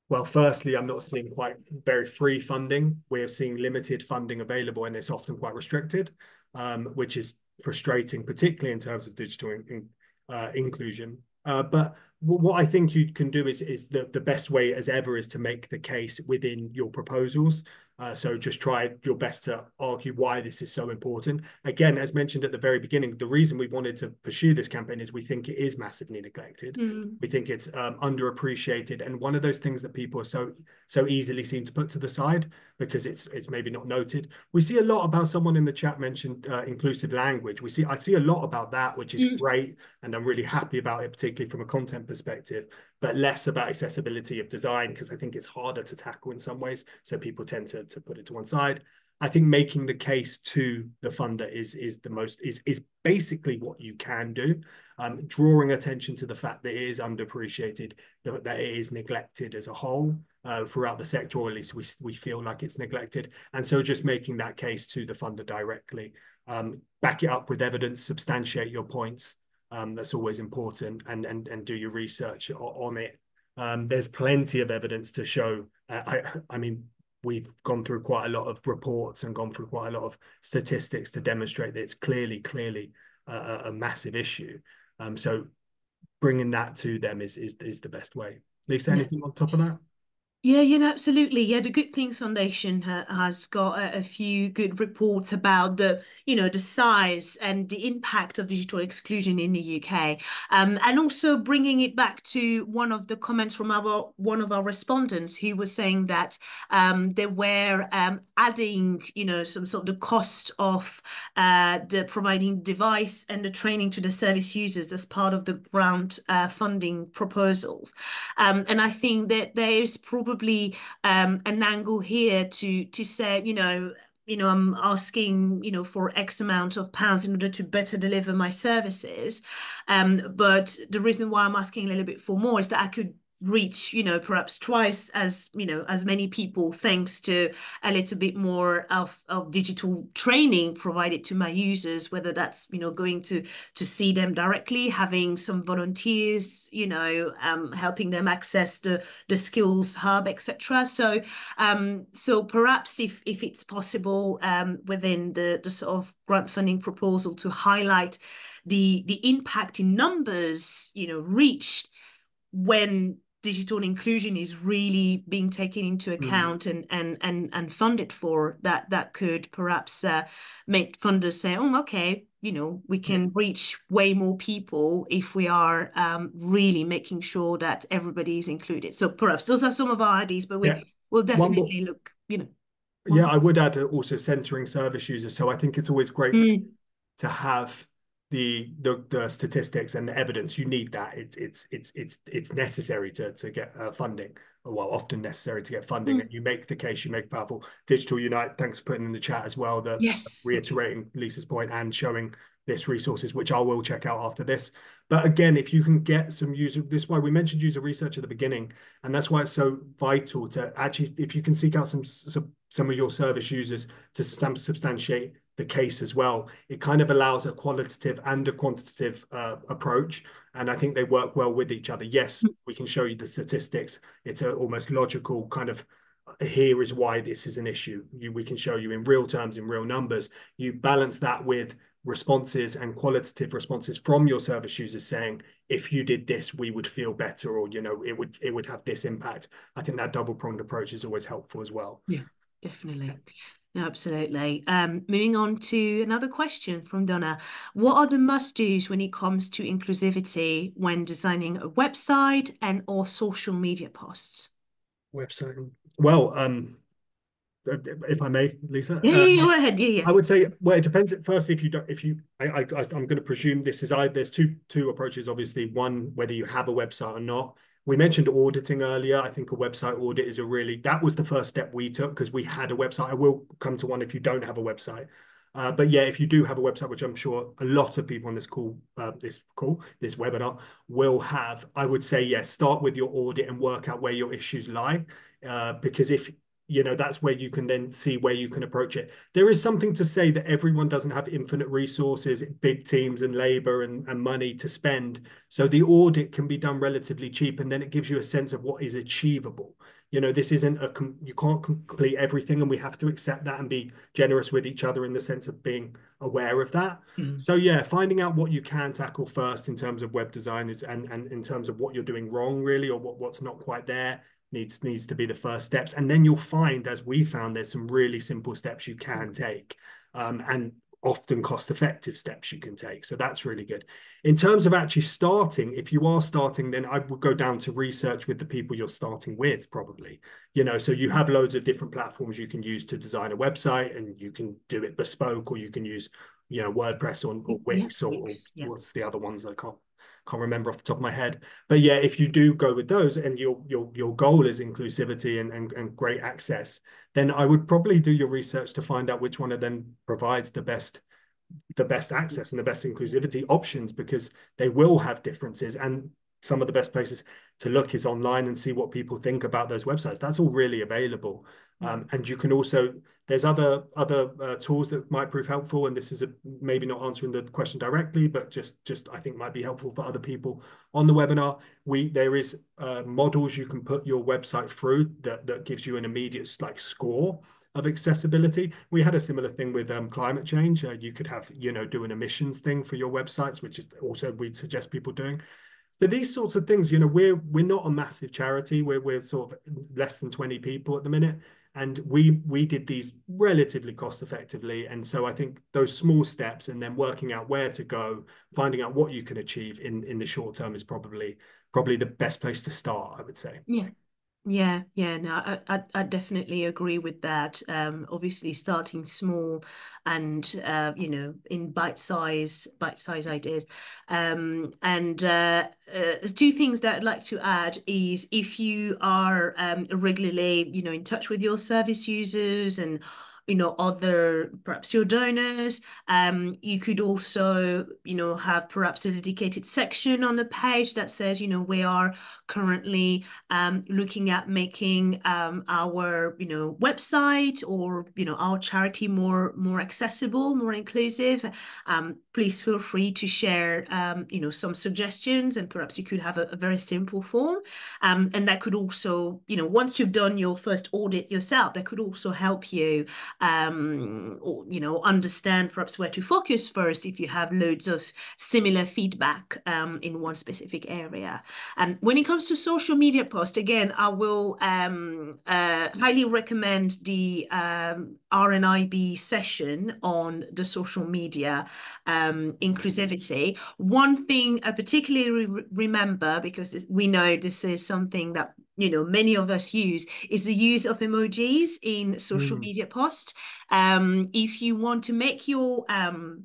well firstly i'm not seeing quite very free funding we're seeing limited funding available and it's often quite restricted um, which is frustrating particularly in terms of digital in, uh, inclusion uh, but what I think you can do is is the, the best way as ever is to make the case within your proposals. Uh, so just try your best to argue why this is so important. Again, as mentioned at the very beginning, the reason we wanted to pursue this campaign is we think it is massively neglected. Mm. We think it's um, underappreciated, and one of those things that people are so so easily seem to put to the side because it's it's maybe not noted. We see a lot about someone in the chat mentioned uh, inclusive language. We see I see a lot about that, which is mm. great, and I'm really happy about it, particularly from a content perspective but less about accessibility of design because I think it's harder to tackle in some ways. So people tend to, to put it to one side. I think making the case to the funder is is the most is is basically what you can do. Um, drawing attention to the fact that it is underappreciated, that, that it is neglected as a whole uh, throughout the sector, or at least we we feel like it's neglected. And so just making that case to the funder directly, um, back it up with evidence, substantiate your points, um, that's always important, and and and do your research on it. Um, there's plenty of evidence to show. Uh, I I mean, we've gone through quite a lot of reports and gone through quite a lot of statistics to demonstrate that it's clearly clearly a, a massive issue. Um, so bringing that to them is is is the best way. Lisa, anything on top of that? Yeah, yeah, no, absolutely. Yeah, the Good Things Foundation ha has got a, a, few good reports about the, you know, the size and the impact of digital exclusion in the UK, um, and also bringing it back to one of the comments from our one of our respondents who was saying that um, they were um, adding, you know, some sort of the cost of uh, the providing device and the training to the service users as part of the grant uh, funding proposals, um, and I think that there is probably probably um, an angle here to to say, you know, you know, I'm asking, you know, for X amount of pounds in order to better deliver my services. Um, but the reason why I'm asking a little bit for more is that I could reach you know perhaps twice as you know as many people thanks to a little bit more of, of digital training provided to my users whether that's you know going to to see them directly having some volunteers you know um, helping them access the the skills hub etc so um so perhaps if if it's possible um within the the sort of grant funding proposal to highlight the the impact in numbers you know reached when digital inclusion is really being taken into mm. account mm. and and and and funded for that that could perhaps uh, make funders say oh okay you know we can reach way more people if we are um, really making sure that everybody is included so perhaps those are some of our ideas but we yeah. will definitely look you know yeah i would add also centering service users so i think it's always great mm. to have the, the the statistics and the evidence you need that. It's it's it's it's it's necessary to to get uh, funding. Well often necessary to get funding mm. and you make the case you make powerful. Digital unite thanks for putting in the chat as well that yes. reiterating lisa's point and showing this resources which i will check out after this. But again if you can get some user this is why we mentioned user research at the beginning and that's why it's so vital to actually if you can seek out some some, some of your service users to substantiate the case as well. It kind of allows a qualitative and a quantitative uh, approach, and I think they work well with each other. Yes, hmm. we can show you the statistics. It's a almost logical kind of here is why this is an issue. You, we can show you in real terms, in real numbers. You balance that with responses and qualitative responses from your service users saying if you did this we would feel better or you know it would it would have this impact i think that double pronged approach is always helpful as well yeah definitely absolutely. Um, moving on to another question from Donna. What are the must-dos when it comes to inclusivity when designing a website and or social media posts? Website. Well, um, if I may, Lisa. Yeah, um, go ahead. Yeah, yeah. I would say, well, it depends. Firstly, if you don't, if you, I, I, I'm going to presume this is I. There's two two approaches. Obviously, one whether you have a website or not. We mentioned auditing earlier. I think a website audit is a really that was the first step we took because we had a website. I will come to one if you don't have a website. Uh, but yeah, if you do have a website, which I'm sure a lot of people on this call, uh, this call, this webinar will have, I would say yes. Start with your audit and work out where your issues lie, uh, because if you know that's where you can then see where you can approach it. There is something to say that everyone doesn't have infinite resources big teams and labor and, and money to spend. So the audit can be done relatively cheap and then it gives you a sense of what is achievable. You know this isn't a you can't complete everything and we have to accept that and be generous with each other in the sense of being aware of that. Mm. so yeah finding out what you can tackle first in terms of web design is and and in terms of what you're doing wrong really or what, what's not quite there needs needs to be the first steps. And then you'll find as we found there's some really simple steps you can take um, and often cost effective steps you can take. So that's really good. In terms of actually starting if you are starting then i would go down to research with the people you're starting with probably. You know so you have loads of different platforms you can use to design a website and you can do it bespoke or you can use you know wordpress or, or wix yeah, or, or yeah. what's the other ones i can't can't remember off the top of my head. But yeah, if you do go with those and your your your goal is inclusivity and, and, and great access, then I would probably do your research to find out which one of them provides the best the best access and the best inclusivity options because they will have differences and some of the best places to look is online and see what people think about those websites that's all really available um, and you can also there's other other uh, tools that might prove helpful, and this is a, maybe not answering the question directly, but just just I think might be helpful for other people on the webinar. We there is uh, models you can put your website through that that gives you an immediate like score of accessibility. We had a similar thing with um, climate change. Uh, you could have you know do an emissions thing for your websites, which is also we'd suggest people doing. So these sorts of things, you know, we're we're not a massive charity. We're we're sort of less than 20 people at the minute. And we we did these relatively cost effectively. And so i think those small steps and then working out where to go finding out what you can achieve in in the short term is probably probably the best place to start i would say. Yeah yeah, yeah, no, I, I, I definitely agree with that. Um, obviously starting small and uh, you know, in bite size, bite size ideas. Um, and uh, uh, two things that I'd like to add is if you are um, regularly, you know, in touch with your service users and you know other perhaps your donors um you could also you know have perhaps a dedicated section on the page that says you know we are currently um looking at making um our you know website or you know our charity more more accessible more inclusive um please feel free to share um you know some suggestions and perhaps you could have a, a very simple form um and that could also you know once you've done your first audit yourself that could also help you um, or, you know, understand perhaps where to focus first if you have loads of similar feedback in one specific area. And when it comes to social media posts, again, I will um, uh, highly recommend the um, RNIB session on the social media um, inclusivity. One thing I particularly re remember, because we know this is something that you know many of us use is the use of emojis in social mm. media posts um, if you want to make your um,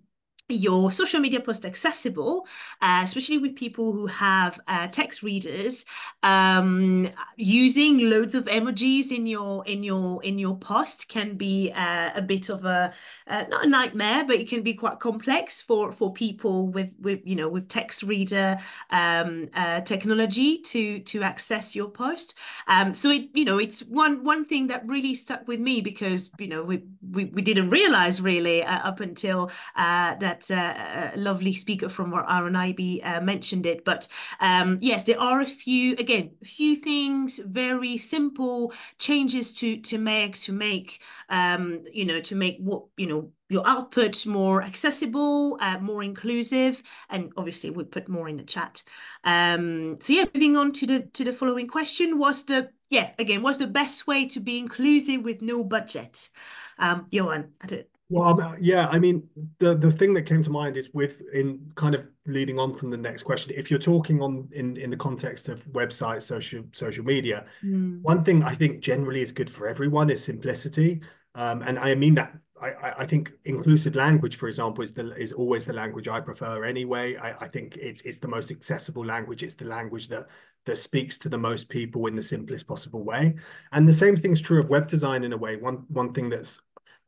your social media post accessible, uh, especially with people who have uh, text readers, um, using loads of emojis in your in your in your post can be uh, a bit of a uh, not a nightmare, but it can be quite complex for for people with with you know with text reader um, uh, technology to to access your post. Um, so it you know it's one one thing that really stuck with me because you know we we, we didn't realize really uh, up until that that uh, lovely speaker from our RNIB uh, mentioned it. But um, yes, there are a few, again, a few things, very simple changes to to make to make um, you know to make what you know your output more accessible, uh, more inclusive, and obviously we put more in the chat. Um, so yeah, moving on to the to the following question was the yeah again what's the best way to be inclusive with no budget? Um, Johan, I don't. Well, um, yeah, I mean, the the thing that came to mind is with in kind of leading on from the next question. If you're talking on in in the context of websites, social social media, mm. one thing I think generally is good for everyone is simplicity, um, and I mean that. I, I think inclusive language, for example, is the is always the language I prefer anyway. I, I think it's it's the most accessible language. It's the language that that speaks to the most people in the simplest possible way. And the same thing's true of web design in a way. One one thing that's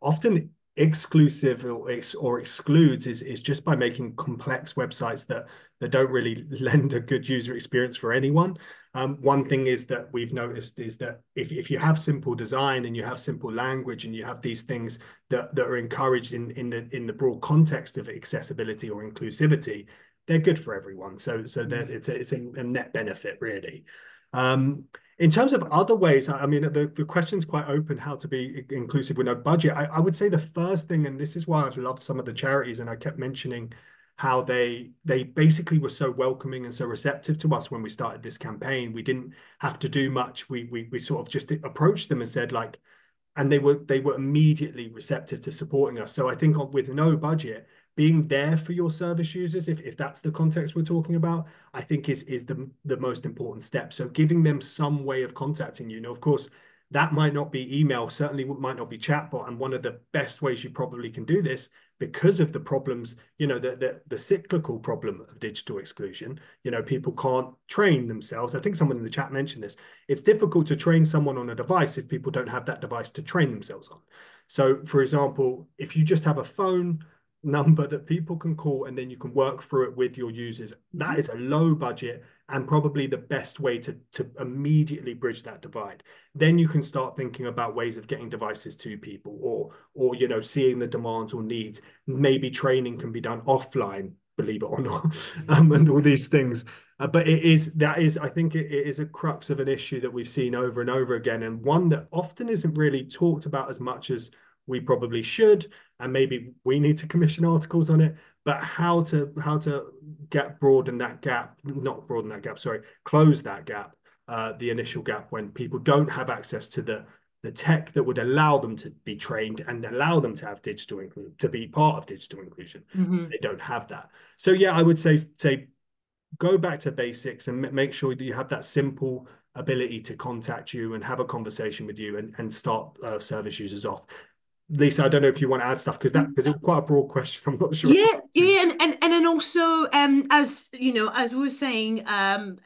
often exclusive or, ex or excludes is, is just by making complex websites that, that don't really (laughs) lend a good user experience for anyone. Um, one thing is that we've noticed is that if, if you have simple design and you have simple language and you have these things that, that are encouraged in, in the in the broad context of accessibility or inclusivity, they're good for everyone. So so that mm. it's a, it's a, a net benefit really. Um, in terms of other ways, I mean, the, the question's quite open how to be inclusive with no budget. I, I would say the first thing, and this is why I've loved some of the charities, and I kept mentioning how they they basically were so welcoming and so receptive to us when we started this campaign. We didn't have to do much. We we we sort of just approached them and said like, and they were they were immediately receptive to supporting us. So I think with no budget, being there for your service users, if, if that's the context we're talking about, I think is is the the most important step. So giving them some way of contacting you. Now, of course, that might not be email, certainly might not be chatbot. And one of the best ways you probably can do this because of the problems, you know, the, the, the cyclical problem of digital exclusion, you know, people can't train themselves. I think someone in the chat mentioned this. It's difficult to train someone on a device if people don't have that device to train themselves on. So for example, if you just have a phone number that people can call and then you can work through it with your users. That mm-hmm. a low budget and probably the best way to, to immediately bridge that divide. Then you can start thinking about ways of getting devices to people or or you know seeing the demands or needs. Maybe training can be done offline, believe it or not, um, and all these things. Uh, but it is that is I think it, it is a crux of an issue that we've seen over and over again and one that often isn't really talked about as much as we probably should and maybe we need to commission articles on it but how to how to get broaden that gap not broaden that gap sorry close that gap uh, the initial gap when people don't have access to the the tech that would allow them to be trained and allow them to have digital inclusion to be part of digital inclusion. Mm-hmm. they don't have that. So yeah i would say say go back to basics and make sure that you have that simple ability to contact you and have a conversation with you and, and start uh, service users off Lisa, I don't know if you want to add stuff because that because it's quite a broad question. (laughs) I'm not sure. Yeah, yeah, and and and then also, um, as you know, as we were saying, um,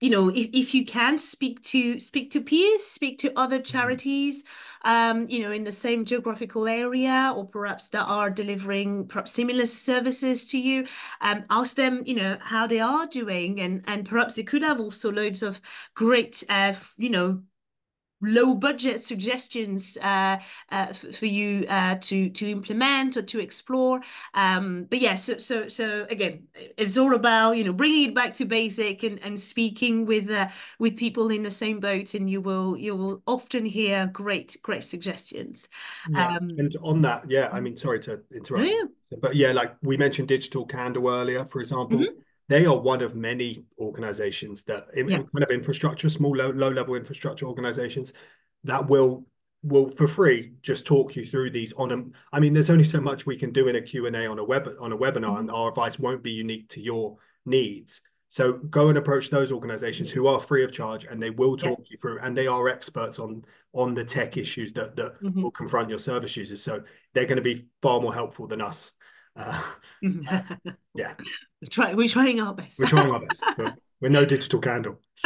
you know, if, if you can speak to speak to peers, speak to other mm-hmm. charities, um, you know, in the same geographical area, or perhaps that are delivering perhaps similar services to you, um, ask them, you know, how they are doing, and and perhaps they could have also loads of great, uh, you know low budget suggestions uh, uh, for you uh, to to implement or to explore. Um, but yeah, so so so again, it's all about you know bringing it back to basic and, and speaking with uh, with people in the same boat, and you will you will often hear great great suggestions. Yeah. Um, and on that, yeah, I mean, sorry to interrupt, yeah. but yeah, like we mentioned, digital candle earlier, for example. Mm -hmm they are one of many organizations that in, yeah. kind of infrastructure, small low, low level infrastructure organizations that will will for free just talk you through these on a I mean there's only so much we can do in a Q&A on a web on a webinar mm-hmm. and our advice won't be unique to your needs. So go and approach those organizations who are free of charge and they will talk yeah. you through and they are experts on on the tech issues that that mm-hmm. will confront your service users. So they're going to be far more helpful than us. Uh, (laughs) uh, yeah. Try, we're trying our best. We're trying our best. we're, we're no digital candle. (laughs)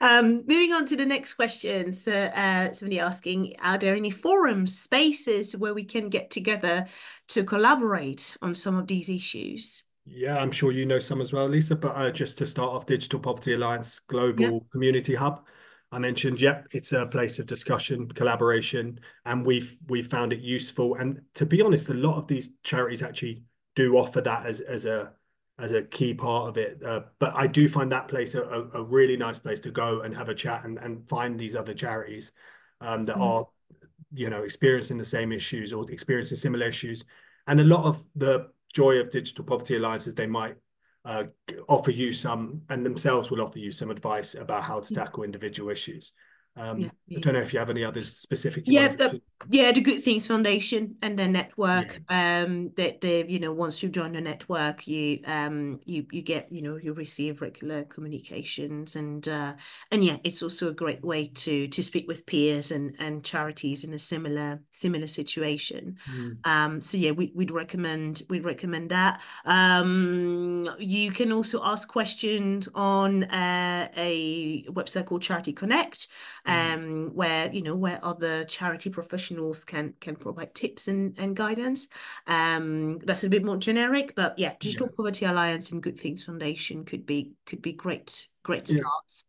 um, moving on to the next question. So, uh, somebody asking, are there any forums, spaces where we can get together to collaborate on some of these issues? Yeah, I'm sure you know some as well, Lisa. But uh, just to start off, Digital Poverty Alliance Global Community Hub. I mentioned, yep, it's a place of discussion, collaboration, and we've we've found it useful. And to be honest, a lot of these charities actually do offer that as as a as a key part of it. Uh, but I do find that place a, a, really nice place to go and have a chat and, and find these other charities um, that mm. are, you know, experiencing the same issues or experiencing similar issues. And a lot of the joy of Digital Poverty Alliance is they might uh, offer you some and themselves will offer you some advice about how to tackle individual issues. Um, yeah, yeah. I don't know if you have any others specific. Yeah, the, yeah, the Good Things Foundation and their network. Yeah. Um, that they, you know, once you join the network, you um, you you get, you know, you receive regular communications, and uh, and yeah, it's also a great way to to speak with peers and and charities in a similar similar situation. Mm. Um, so yeah, we we'd recommend we'd recommend that. Um, you can also ask questions on uh, a website called Charity Connect. Mm. um, where you know where other charity professionals can can provide tips and, and guidance. Um, that's a bit more generic, but yeah, Digital yeah. Poverty Alliance and Good Things Foundation could be could be great great starts.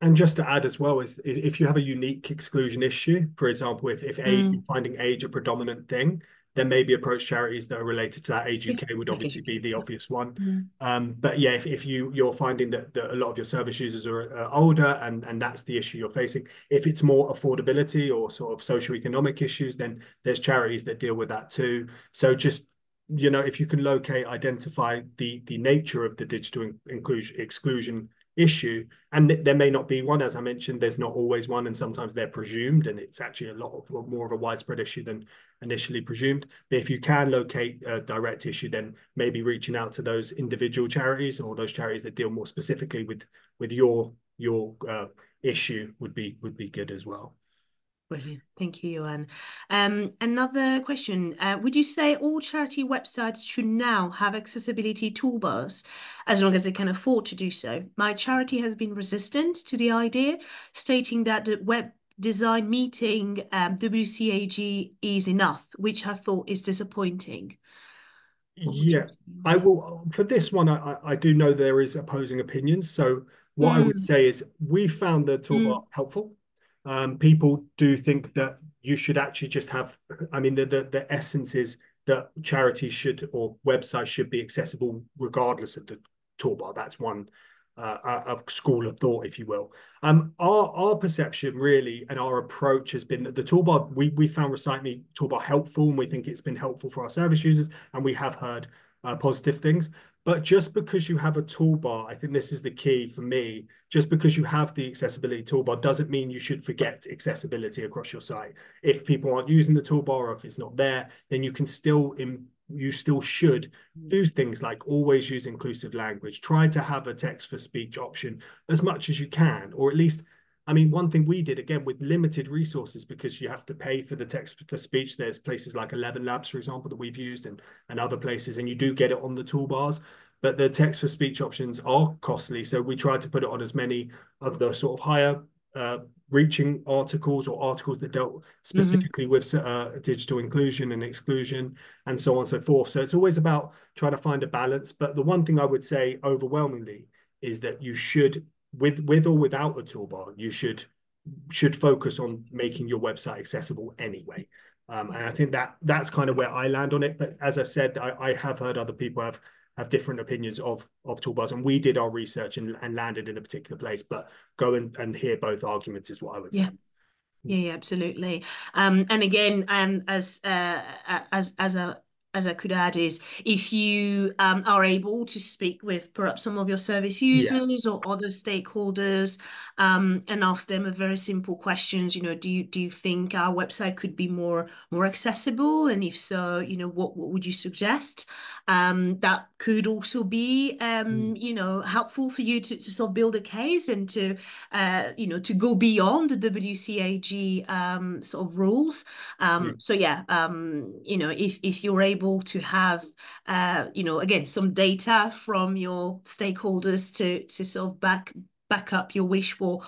Yeah. And just to add as well is if you have a unique exclusion issue, for example, if if age, mm. finding age a predominant thing, then maybe approach charities that are related to that. Age UK would obviously be the obvious one. Mm. Um, but yeah, if, if you you're finding that, that a lot of your service users are uh, older and and that's the issue you're facing, if it's more affordability or sort of socioeconomic issues, then there's charities that deal with that too. So just you know, if you can locate, identify the the nature of the digital in inclusion exclusion issue and th there may not be one. As i mentioned there's not always one and sometimes they're presumed and it's actually a lot of, more of a widespread issue than initially presumed. But if you can locate a direct issue then maybe reaching out to those individual charities or those charities that deal more specifically with with your your uh, issue would be would be good as well Brilliant. Thank you, Johan. Um, another question. Uh, would you say all charity websites should now have accessibility toolbars as long as they can afford to do so? My charity has been resistant to the idea, stating that the web design meeting um, WCAG is enough, which I thought is disappointing. Yeah, I will. For this one, I, I do know there is opposing opinions. So what mm. I would mm. say is we found the toolbar mm. helpful um, people do think that you should actually just have i mean the, the the essence is that charities should or websites should be accessible regardless of the toolbar. That's one uh, a, a, school of thought if you will. Um our our perception really and our approach has been that the toolbar we we found Recite toolbar helpful and we think it's been helpful for our service users and we have heard uh, positive things but just because you have a toolbar, I think this is the key for me. Just because you have the accessibility toolbar doesn't mean you should forget accessibility across your site. If people aren't using the toolbar or if it's not there, then you can still you still should do things like always use inclusive language. Try to have a text for speech option as much as you can, or at least I mean, one thing we did again with limited resources because you have to pay for the text for speech. There's places like Eleven Labs, for example, that we've used, and and other places, and you do get it on the toolbars. But the text for speech options are costly, so we tried to put it on as many of the sort of higher uh, reaching articles or articles that dealt mm-hmm. specifically mm -hmm. with uh, digital inclusion and exclusion and so on and so forth. So it's always about trying to find a balance. But the one thing I would say overwhelmingly is that you should with with or without a toolbar, you should should focus on making your website accessible anyway. Um, and I think that that's kind of where I land on it. But as I said, I, I have heard other people have have different opinions of of toolbars, and we did our research and, and landed in a particular place. But go and, and hear both arguments is what I would yeah. say. Yeah, yeah, absolutely. Um, and again, and as uh, as as a as I could add is if you um, are able to speak with perhaps some of your service users yeah. or other stakeholders um, and ask them a very simple questions, you know, do you do you think our website could be more more accessible? And if so, you know, what, what would you suggest? Um, that could also be, um, mm. you know, helpful for you to, to sort of build a case and to, uh, you know, to go beyond the WCAG um, sort of rules. Mm. So yeah, um, you know, if if you're able able to have, uh, you know, again, some data from your stakeholders to to sort of back back up your wish for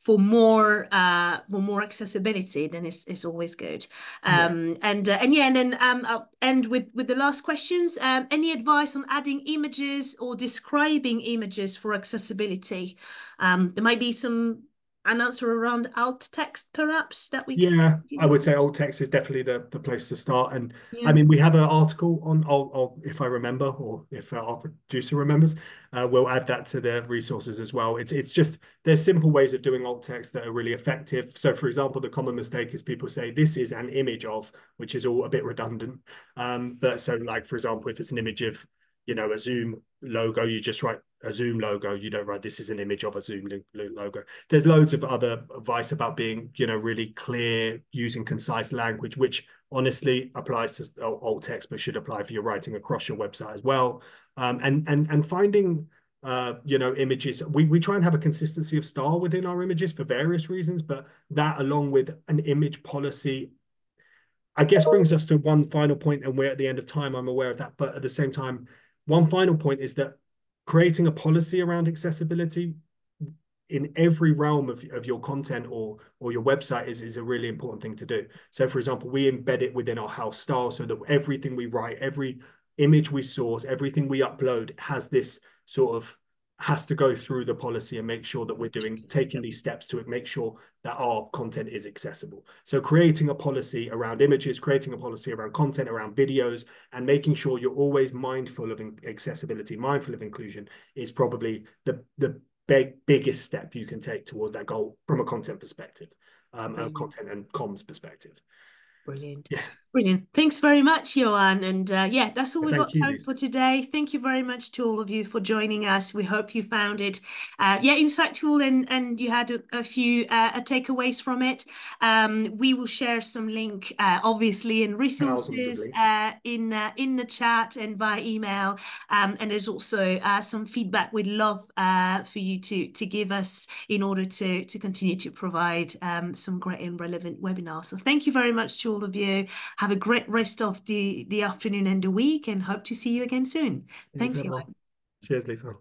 for more uh for more accessibility then it's, it's always good. Um yeah. and uh, and yeah and then um i'll end with with the last questions. Um any advice on adding images or describing images for accessibility? Um there might be some an answer around alt text perhaps that we yeah i would say alt text is definitely the, the place to start. And yeah. i mean we have an article on I'll, I'll if i remember or if our producer remembers uh, we'll add that to the resources as well. It's it's just there's simple ways of doing alt text that are really effective. So for example the common mistake is people say this is an image of which is all a bit redundant. Um but so like for example if it's an image of you know a zoom logo you just write a Zoom logo. You don't write this is an image of a Zoom logo. There's loads of other advice about being, you know, really clear, using concise language, which honestly applies to alt text, but should apply for your writing across your website as well. Um, and and and finding, uh, you know, images. We we try and have a consistency of style within our images for various reasons, but that along with an image policy. I guess brings us to one final point, and we're at the end of time. I'm aware of that, but at the same time, one final point is that creating a policy around accessibility in every realm of, of your content or or your website is, is a really important thing to do. So for example, we embed it within our house style so that everything we write, every image we source, everything we upload has this sort of has to go through the policy and make sure that we're doing taking these steps to make sure that our content is accessible so creating a policy around images creating a policy around content around videos and making sure you're always mindful of accessibility mindful of inclusion is probably the the big biggest step you can take towards that goal from a content perspective um, a content and comms perspective Brilliant. Yeah. Brilliant. Thanks very much, Johan. And uh, yeah, that's all we've got you. time for today. Thank you very much to all of you for joining us. We hope you found it, uh, yeah, insightful and, and you had a, a few uh, takeaways from it. Um, we will share some link, uh, obviously, and resources uh, in uh, in the chat and by email. Um, and there's also some feedback we'd love for you to to give us in order to to continue to provide um, some great and relevant webinars. So thank you very much to all of you. Have a great rest of the, the afternoon and the week and hope to see you again soon. Thanks, Thanks Cheers, Lisa.